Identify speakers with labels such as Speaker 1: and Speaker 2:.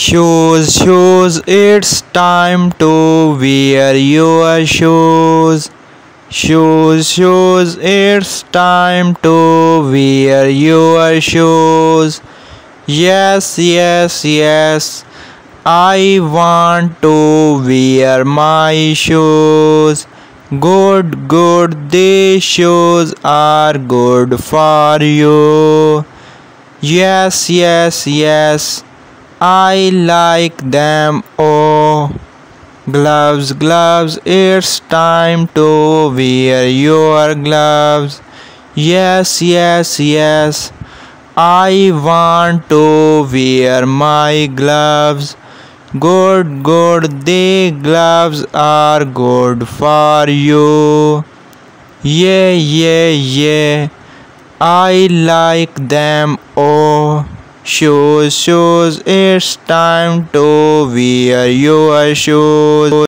Speaker 1: Shoes, shoes, it's time to wear your shoes. Shoes, shoes, it's time to wear your shoes. Yes, yes, yes, I want to wear my shoes. Good, good, these shoes are good for you. Yes, yes, yes. I like them. Oh, gloves, gloves, it's time to wear your gloves. Yes, yes, yes. I want to wear my gloves. Good, good, the gloves are good for you. Yeah, yeah, yeah. I like them. Oh. Shoes, shoes, it's time to wear your shoes.